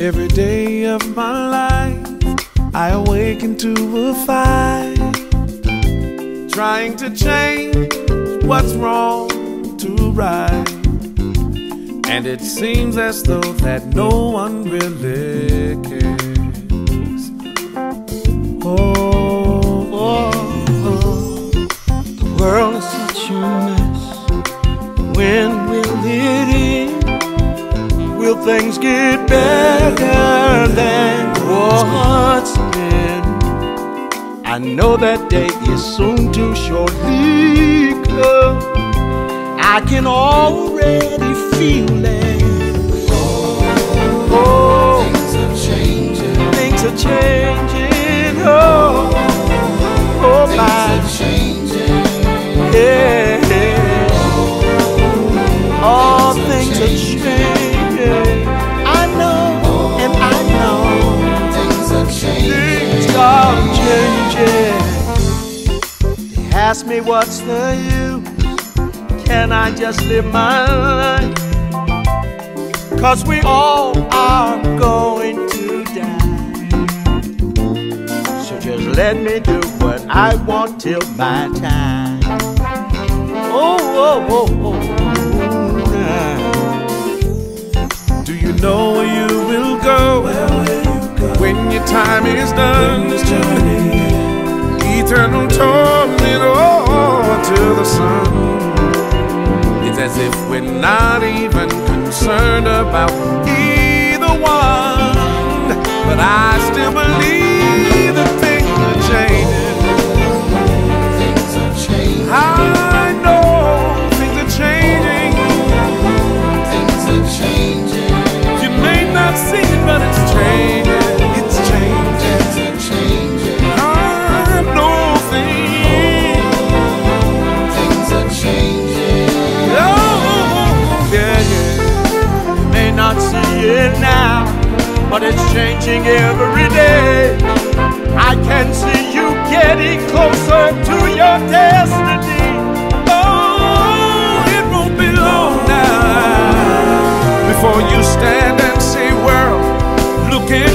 Every day of my life, I awaken to a fight. Trying to change what's wrong to right. And it seems as though that no one really cares. Oh, oh, oh. the world is such a mess. When things get better than what's been? I know that day is soon to shortly come. I can already feel it. Oh, things are changing. things are changing. Oh, oh my. changing. Yeah, ask me what's the use? Can I just live my life? Cause we all are going to die. So just let me do what I want till my time. Oh, oh, oh, oh. nah. Do you know where you will go? When your time is done? Sun. It's as if we're not even concerned about either one. But I still believe it now, but it's changing every day. I can see you getting closer to your destiny. Oh, it won't be long now before you stand and say, World, look at